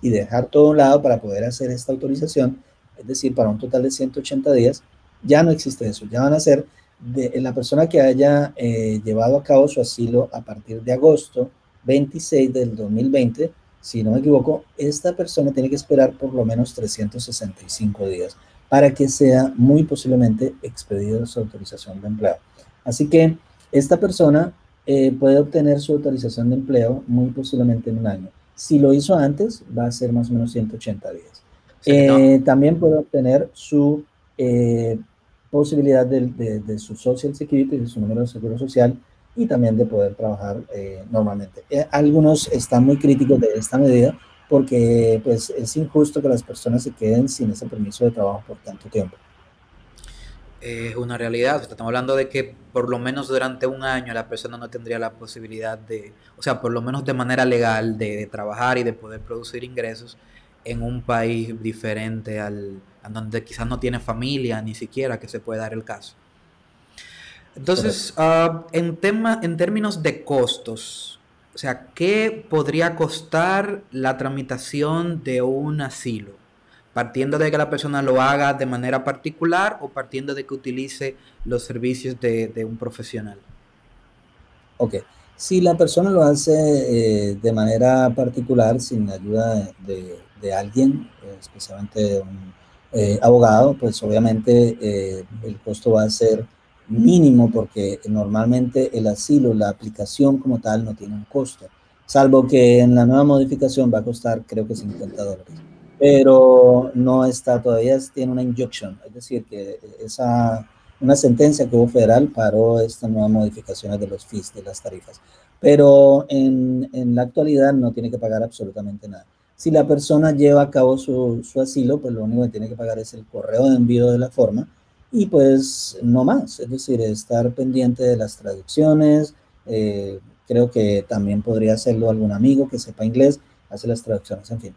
y dejar todo a un lado para poder hacer esta autorización, es decir, para un total de 180 días, ya no existe eso, ya van a ser de la persona que haya eh, llevado a cabo su asilo a partir de agosto 26 del 2020, si no me equivoco, esta persona tiene que esperar por lo menos 365 días para que sea muy posiblemente expedida su autorización de empleo. Así que esta persona eh, puede obtener su autorización de empleo muy posiblemente en un año. Si lo hizo antes, va a ser más o menos 180 días. Eh, también puede obtener su posibilidad de, su Social Security, de su número de seguro social y también de poder trabajar eh, normalmente. Eh, algunos están muy críticos de esta medida porque pues, es injusto que las personas se queden sin ese permiso de trabajo por tanto tiempo. Es una realidad, estamos hablando de que por lo menos durante un año la persona no tendría la posibilidad de, o sea, por lo menos de manera legal, de trabajar y de poder producir ingresos en un país diferente al, donde quizás no tiene familia ni siquiera que se puede dar el caso. Entonces, uh, en, tema, en términos de costos, o sea, ¿qué podría costar la tramitación de un asilo? Partiendo de que la persona lo haga de manera particular o partiendo de que utilice los servicios de, de un profesional. Ok, si la persona lo hace eh, de manera particular, sin ayuda de, de alguien, especialmente un eh, abogado, pues obviamente eh, el costo va a ser mínimo porque normalmente el asilo, la aplicación como tal no tiene un costo, salvo que en la nueva modificación va a costar creo que 50 dólares, pero no está todavía, tiene una injunction, es decir, que esa, una sentencia que hubo federal paró estas nuevas modificaciones de los fees, de las tarifas, pero en, en la actualidad no tiene que pagar absolutamente nada. Si la persona lleva a cabo su, asilo, pues lo único que tiene que pagar es el correo de envío de la forma y pues no más, es decir, estar pendiente de las traducciones. Eh, creo que también podría hacerlo algún amigo que sepa inglés, hace las traducciones, en fin.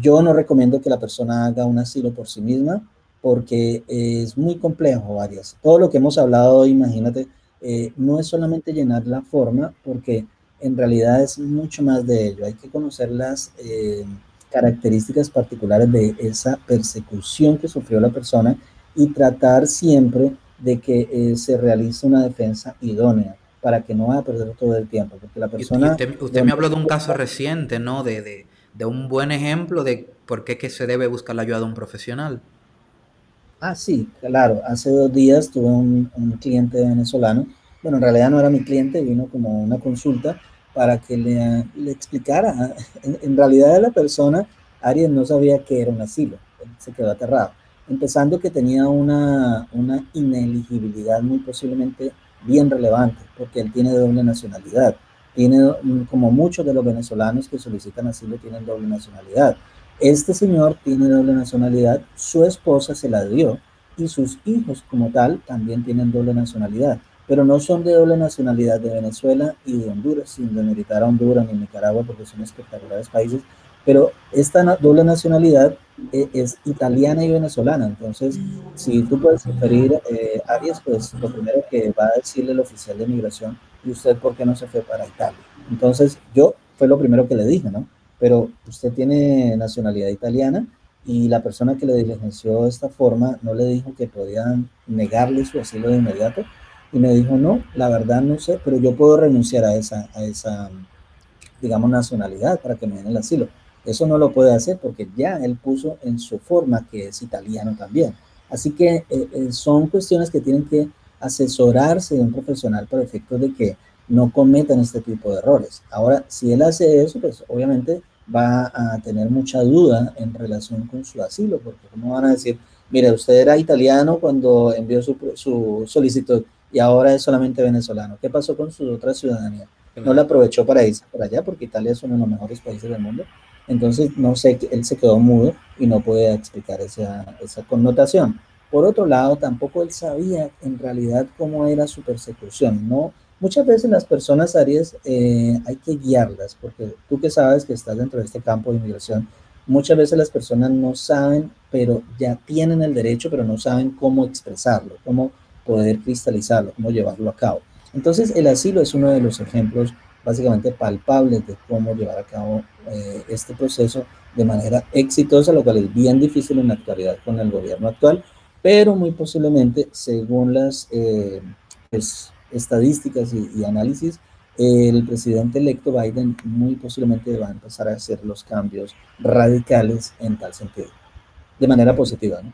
Yo no recomiendo que la persona haga un asilo por sí misma porque es muy complejo, varias. Todo lo que hemos hablado hoy, imagínate, eh, no es solamente llenar la forma, porque en realidad es mucho más de ello. Hay que conocer las eh, características particulares de esa persecución que sufrió la persona y tratar siempre de que eh, se realice una defensa idónea para que no vaya a perder todo el tiempo. Porque la persona... usted, me habló de un caso reciente, ¿no? De, de, un buen ejemplo de por qué que se debe buscar la ayuda de un profesional. Ah, sí, claro. Hace dos días tuve un, un cliente venezolano bueno, en realidad no era mi cliente, vino como una consulta para que le, le explicara. En, realidad la persona, Ariel no sabía que era un asilo, se quedó aterrado. Empezando que tenía una, una ineligibilidad muy posiblemente bien relevante, porque él tiene doble nacionalidad. Tiene, como muchos de los venezolanos que solicitan asilo, tienen doble nacionalidad. Este señor tiene doble nacionalidad, su esposa se la dio y sus hijos como tal también tienen doble nacionalidad, pero no son de doble nacionalidad de Venezuela y de Honduras, sin demeritar a Honduras ni Nicaragua porque son espectaculares países, pero esta doble nacionalidad eh, es italiana y venezolana. Entonces, si tú puedes referir eh, Arias, pues lo primero que va a decirle el oficial de migración, ¿y usted por qué no se fue para Italia? Entonces, yo fue lo primero que le dije, ¿no? Pero usted tiene nacionalidad italiana y la persona que le diligenció esta forma no le dijo que podían negarle su asilo de inmediato y me dijo, no, la verdad no sé, pero yo puedo renunciar a esa, a esa digamos, nacionalidad para que me den el asilo. Eso no lo puede hacer porque ya él puso en su forma que es italiano también. Así que eh, eh, son cuestiones que tienen que asesorarse de un profesional para efectos de que no cometan este tipo de errores. Ahora, si él hace eso, pues obviamente va a tener mucha duda en relación con su asilo, porque ¿cómo van a decir, mire, usted era italiano cuando envió su, su solicitud y ahora es solamente venezolano? ¿Qué pasó con su otra ciudadanía? No la aprovechó para irse para allá, porque Italia es uno de los mejores países del mundo. Entonces, no sé, él se quedó mudo y no puede explicar esa, esa connotación. Por otro lado, tampoco él sabía en realidad cómo era su persecución. No, muchas veces las personas, Aries, eh, hay que guiarlas, porque tú que sabes que estás dentro de este campo de inmigración, muchas veces las personas no saben, pero ya tienen el derecho, pero no saben cómo expresarlo, cómo poder cristalizarlo, cómo llevarlo a cabo. Entonces, el asilo es uno de los ejemplos básicamente palpables de cómo llevar a cabo eh, este proceso de manera exitosa, lo cual es bien difícil en la actualidad con el gobierno actual, pero muy posiblemente, según las eh, pues, estadísticas y, análisis, el presidente electo Biden muy posiblemente va a empezar a hacer los cambios radicales en tal sentido, de manera positiva. ¿no?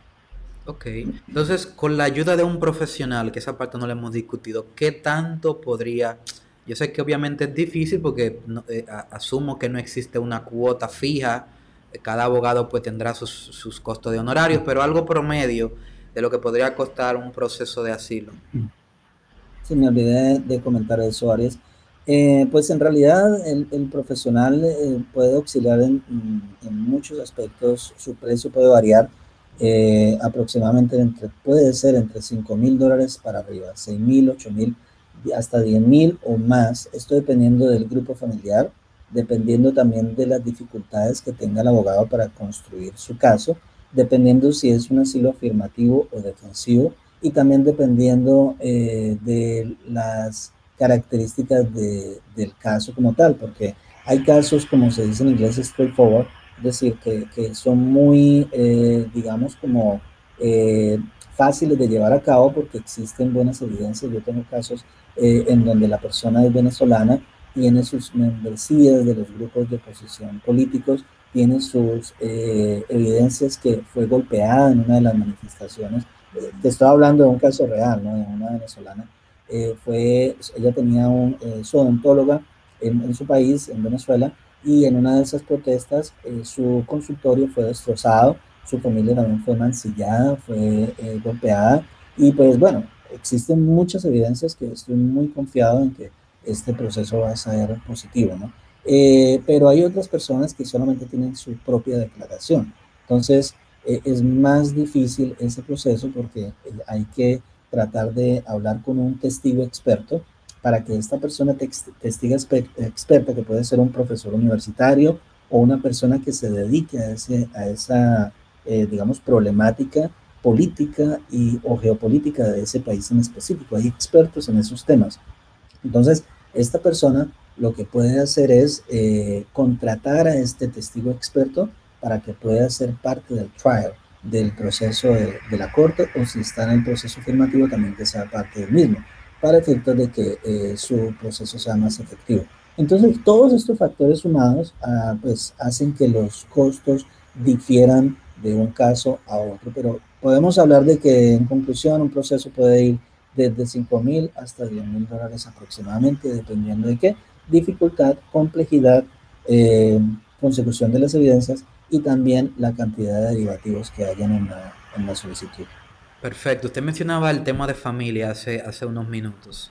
Ok, entonces con la ayuda de un profesional, que esa parte no la hemos discutido, ¿qué tanto podría yo sé que obviamente es difícil porque eh, asumo que no existe una cuota fija, cada abogado pues tendrá sus, costos de honorarios, pero algo promedio de lo que podría costar un proceso de asilo. Sí, me olvidé de comentar eso, Arias. Eh, pues en realidad el, profesional eh, puede auxiliar en, muchos aspectos, su precio puede variar aproximadamente entre, puede ser entre 5 mil dólares para arriba, 6 mil, 8 mil hasta 10 mil o más, esto dependiendo del grupo familiar, dependiendo también de las dificultades que tenga el abogado para construir su caso, dependiendo si es un asilo afirmativo o defensivo y también dependiendo eh, de las características del caso como tal, porque hay casos, como se dice en inglés, straightforward, es decir, que, que son muy, eh, digamos, como eh, fáciles de llevar a cabo porque existen buenas evidencias. Yo tengo casos eh, en donde la persona es venezolana, tiene sus membresías de los grupos de oposición políticos, tiene sus eh, evidencias que fue golpeada en una de las manifestaciones. Eh, te estoy hablando de un caso real, ¿no? de una venezolana. fue, ella tenía un, su odontóloga en, en, su país, en Venezuela, y en una de esas protestas su consultorio fue destrozado, su familia también fue mancillada, fue golpeada, y pues bueno, existen muchas evidencias que estoy muy confiado en que este proceso va a ser positivo, ¿no? Eh, pero hay otras personas que solamente tienen su propia declaración. Entonces, eh, es más difícil ese proceso porque eh, hay que tratar de hablar con un testigo experto para que esta persona testiga experta, que puede ser un profesor universitario o una persona que se dedique a, ese, a esa, digamos, problemática política y, o geopolítica de ese país en específico. Hay expertos en esos temas. Entonces, esta persona lo que puede hacer es eh, contratar a este testigo experto para que pueda ser parte del trial, del proceso de, la corte, o si está en el proceso afirmativo, también que sea parte del mismo, para efectos de que eh, su proceso sea más efectivo. Entonces, todos estos factores sumados ah, pues, hacen que los costos difieran de un caso a otro, pero podemos hablar de que en conclusión un proceso puede ir desde 5 mil hasta 10 mil dólares aproximadamente, dependiendo de qué dificultad, complejidad, eh, consecución de las evidencias y también la cantidad de derivativos que hayan en la, en la solicitud. Perfecto. Usted mencionaba el tema de familia hace, hace unos minutos.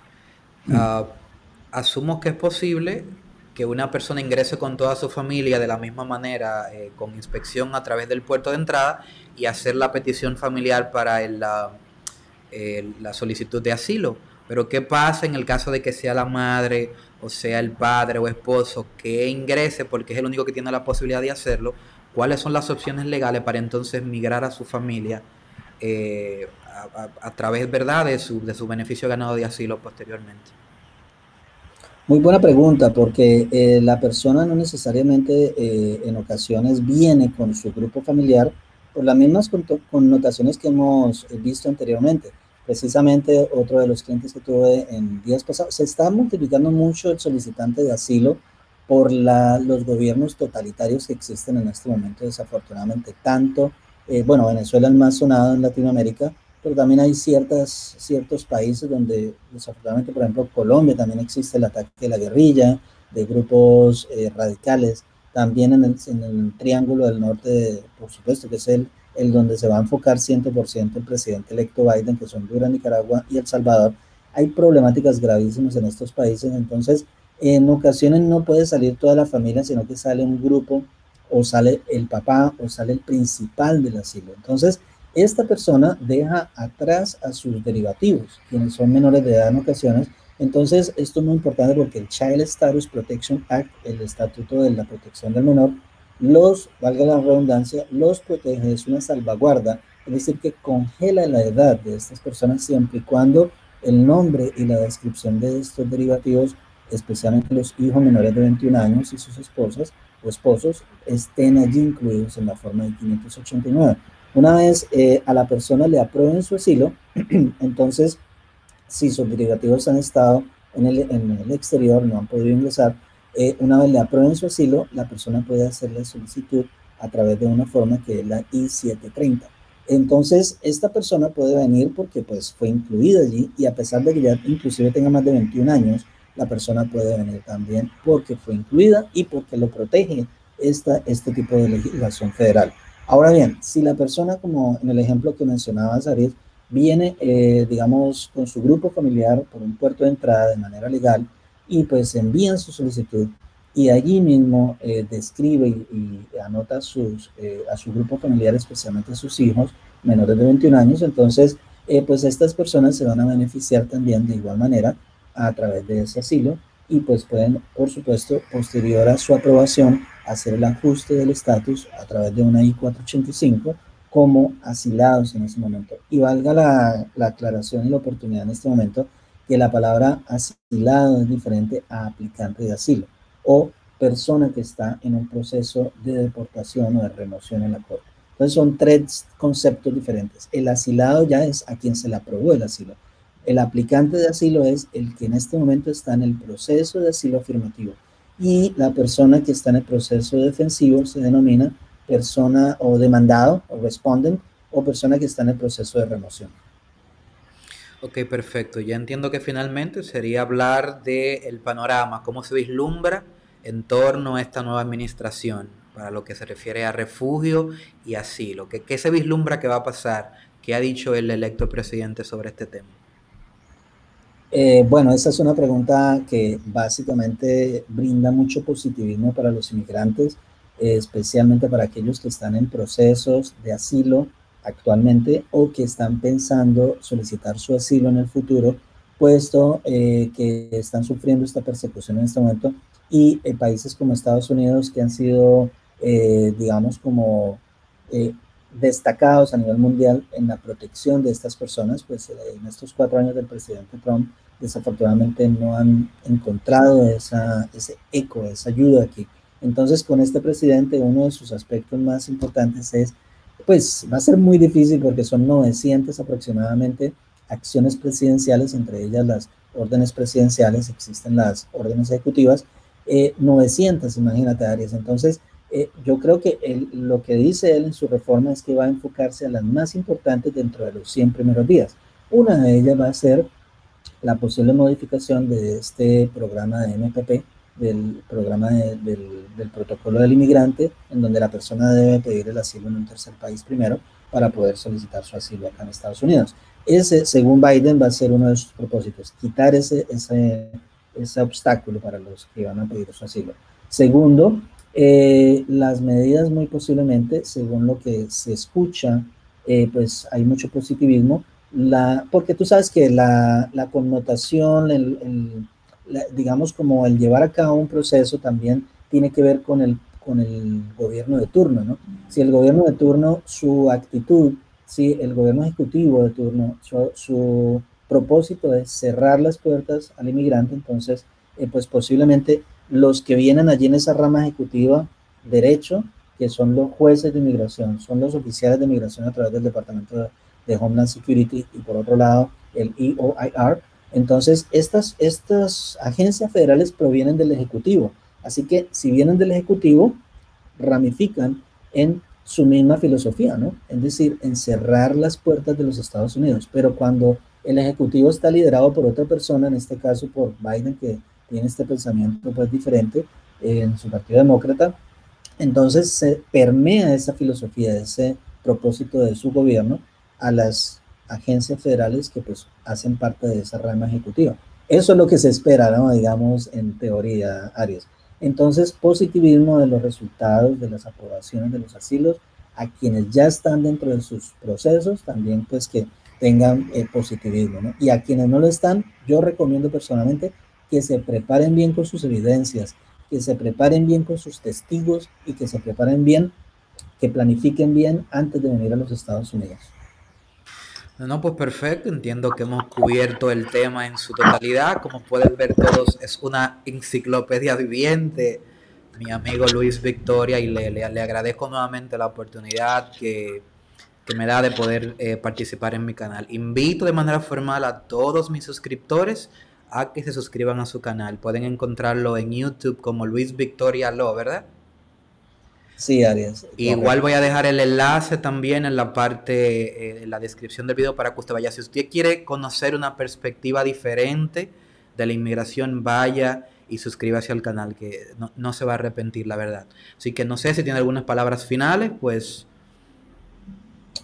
Mm. Ah, asumo que es posible que una persona ingrese con toda su familia de la misma manera, eh, con inspección a través del puerto de entrada y hacer la petición familiar para la, la solicitud de asilo. Pero ¿qué pasa en el caso de que sea la madre o sea el padre o esposo que ingrese porque es el único que tiene la posibilidad de hacerlo? ¿Cuáles son las opciones legales para entonces migrar a su familia eh, a, través ¿verdad? De, su, de su beneficio ganado de asilo posteriormente? Muy buena pregunta, porque eh, la persona no necesariamente eh, en ocasiones viene con su grupo familiar por las mismas connotaciones que hemos visto anteriormente. Precisamente otro de los clientes que tuve en días pasados, se está multiplicando mucho el solicitante de asilo por la, los gobiernos totalitarios que existen en este momento, desafortunadamente, tanto eh, bueno, Venezuela es más sonado en Latinoamérica, pero también hay ciertas, ciertos países donde, desafortunadamente, por ejemplo, Colombia también existe el ataque de la guerrilla, de grupos eh, radicales, también en el, en el, Triángulo del Norte, por supuesto, que es el, el donde se va a enfocar 100% el presidente electo Biden, que son Honduras, Nicaragua y El Salvador. Hay problemáticas gravísimas en estos países, entonces en ocasiones no puede salir toda la familia, sino que sale un grupo o sale el papá o sale el principal del asilo. Entonces, esta persona deja atrás a sus derivativos, quienes son menores de edad en ocasiones. Entonces, esto es muy importante porque el Child Status Protection Act, el Estatuto de la Protección del Menor, los, valga la redundancia, los protege, es una salvaguarda, es decir, que congela la edad de estas personas siempre y cuando el nombre y la descripción de estos derivativos, especialmente los hijos menores de 21 años y sus esposas, o esposos estén allí incluidos en la forma de 589. Una vez eh, a la persona le aprueben su asilo, entonces, si sus derivativos han estado en el, en el exterior, no han podido ingresar, eh, una vez le aprueben su asilo, la persona puede hacer la solicitud a través de una forma que es la I-730. Entonces, esta persona puede venir porque pues fue incluida allí y a pesar de que ya inclusive tenga más de 21 años, la persona puede venir también porque fue incluida y porque lo protege esta, este tipo de legislación federal. Ahora bien, si la persona, como en el ejemplo que mencionaba Zarid, viene, eh, digamos, con su grupo familiar por un puerto de entrada de manera legal y pues envían su solicitud y allí mismo eh, describe y, anota sus, eh, a su grupo familiar, especialmente a sus hijos menores de 21 años, entonces pues estas personas se van a beneficiar también de igual manera a través de ese asilo y pues pueden, por supuesto, posterior a su aprobación, hacer el ajuste del estatus a través de una I-485 como asilados en ese momento. Y valga la, la, aclaración y la oportunidad en este momento que la palabra asilado es diferente a aplicante de asilo o persona que está en un proceso de deportación o de remoción en la corte. Entonces son tres conceptos diferentes. El asilado ya es a quien se le aprobó el asilo el aplicante de asilo es el que en este momento está en el proceso de asilo afirmativo y la persona que está en el proceso defensivo se denomina persona o demandado o respondent o persona que está en el proceso de remoción. Ok, perfecto. Ya entiendo que finalmente sería hablar del panorama, cómo se vislumbra en torno a esta nueva administración para lo que se refiere a refugio y asilo. ¿Qué, qué se vislumbra que va a pasar? ¿Qué ha dicho el electo presidente sobre este tema? Eh, bueno, esa es una pregunta que básicamente brinda mucho positivismo para los inmigrantes, especialmente para aquellos que están en procesos de asilo actualmente o que están pensando solicitar su asilo en el futuro, puesto eh, que están sufriendo esta persecución en este momento y en países como Estados Unidos que han sido, eh, digamos, como destacados a nivel mundial en la protección de estas personas, pues en estos cuatro años del presidente Trump desafortunadamente no han encontrado esa, ese eco, esa ayuda aquí. Entonces, con este presidente, uno de sus aspectos más importantes es, pues va a ser muy difícil porque son 900 aproximadamente acciones presidenciales, entre ellas las órdenes presidenciales, existen las órdenes ejecutivas, 900, eh, imagínate, Arias. Entonces, eh, yo creo que lo que dice él en su reforma es que va a enfocarse a las más importantes dentro de los 100 primeros días. Una de ellas va a ser la posible modificación de este programa de MPP, del programa del, protocolo del inmigrante, en donde la persona debe pedir el asilo en un tercer país primero para poder solicitar su asilo acá en Estados Unidos. Ese, según Biden, va a ser uno de sus propósitos, quitar ese, ese, ese obstáculo para los que van a pedir su asilo. Segundo, eh, las medidas muy posiblemente, según lo que se escucha, eh, pues hay mucho positivismo, la, porque tú sabes que la, la connotación, el, digamos como el llevar a cabo un proceso también tiene que ver con el, con el gobierno de turno, ¿no? Si el gobierno de turno, su actitud, si el gobierno ejecutivo de turno, su, su propósito es cerrar las puertas al inmigrante, entonces, eh, pues posiblemente los que vienen allí en esa rama ejecutiva, derecho, que son los jueces de inmigración, son los oficiales de inmigración a través del Departamento de Homeland Security y por otro lado el EOIR. Entonces, estas, estas agencias federales provienen del Ejecutivo. Así que si vienen del Ejecutivo, ramifican en su misma filosofía, ¿no? Es decir, en cerrar las puertas de los Estados Unidos. Pero cuando el Ejecutivo está liderado por otra persona, en este caso por Biden, que tiene este pensamiento pues diferente en su Partido Demócrata, entonces se permea esa filosofía, ese propósito de su gobierno a las agencias federales que pues hacen parte de esa rama ejecutiva. Eso es lo que se espera, ¿no? digamos, en teoría, Arias. Entonces, positivismo de los resultados de las aprobaciones de los asilos a quienes ya están dentro de sus procesos, también pues que tengan el positivismo, ¿no? Y a quienes no lo están, yo recomiendo personalmente que se preparen bien con sus evidencias, que se preparen bien con sus testigos y que se preparen bien, que planifiquen bien antes de venir a los Estados Unidos. No, pues perfecto, entiendo que hemos cubierto el tema en su totalidad. Como pueden ver todos, es una enciclopedia viviente, mi amigo Luis Victoria, y le, le, agradezco nuevamente la oportunidad que, que me da de poder eh, participar en mi canal. Invito de manera formal a todos mis suscriptores a que se suscriban a su canal. Pueden encontrarlo en YouTube como Luis Victoria Lo, ¿verdad? Sí, Arias. Igual voy a dejar el enlace también en la parte, eh, en la descripción del video para que usted vaya. Si usted quiere conocer una perspectiva diferente de la inmigración, vaya y suscríbase al canal, que no, no se va a arrepentir, la verdad. Así que no sé si tiene algunas palabras finales, pues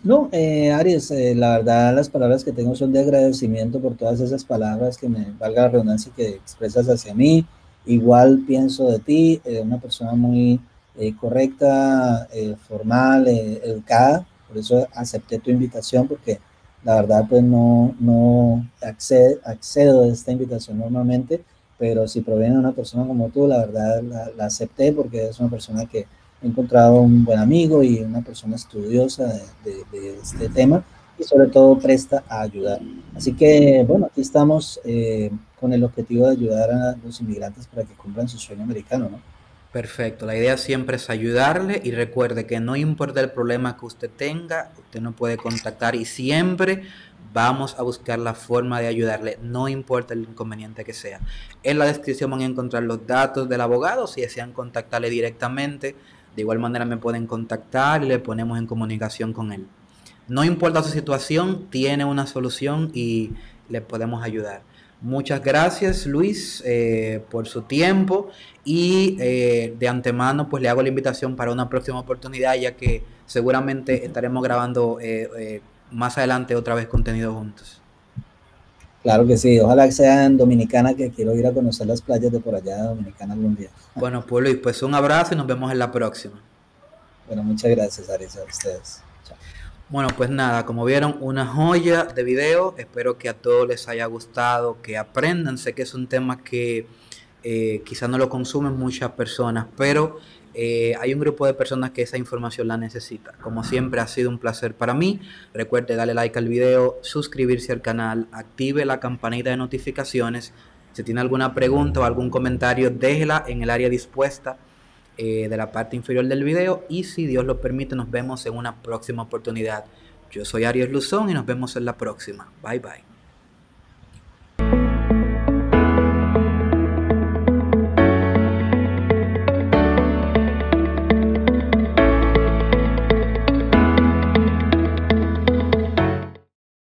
no, eh, Aries, eh, la verdad las palabras que tengo son de agradecimiento por todas esas palabras que me valga la redundancia que expresas hacia mí. Igual pienso de ti, eh, una persona muy eh, correcta, formal, educada. Por eso acepté tu invitación porque la verdad pues no, no accedo, a esta invitación normalmente, pero si proviene de una persona como tú, la verdad la, acepté porque es una persona que he encontrado un buen amigo y una persona estudiosa de, este tema y sobre todo presta a ayudar. Así que, bueno, aquí estamos eh, con el objetivo de ayudar a los inmigrantes para que cumplan su sueño americano, ¿no? Perfecto, la idea siempre es ayudarle y recuerde que no importa el problema que usted tenga, usted no puede contactar y siempre vamos a buscar la forma de ayudarle, no importa el inconveniente que sea. En la descripción van a encontrar los datos del abogado, si desean contactarle directamente, de igual manera me pueden contactar y le ponemos en comunicación con él. No importa su situación, tiene una solución y le podemos ayudar. Muchas gracias Luis eh, por su tiempo y eh, de antemano pues le hago la invitación para una próxima oportunidad ya que seguramente estaremos grabando eh, más adelante otra vez contenido juntos. Claro que sí, ojalá que sea en Dominicana, que quiero ir a conocer las playas de por allá de Dominicana algún día. Bueno, pues Luis, pues un abrazo y nos vemos en la próxima. Bueno, muchas gracias, Arisa, a ustedes. Bueno, pues nada, como vieron, una joya de video. Espero que a todos les haya gustado, que aprendan. Sé que es un tema que eh, quizás no lo consumen muchas personas, pero eh, hay un grupo de personas que esa información la necesita. Como siempre ha sido un placer para mí. Recuerde darle like al video, suscribirse al canal, active la campanita de notificaciones. Si tiene alguna pregunta o algún comentario, déjela en el área dispuesta eh, de la parte inferior del video. Y si Dios lo permite, nos vemos en una próxima oportunidad. Yo soy Ariel Luzón y nos vemos en la próxima. Bye bye.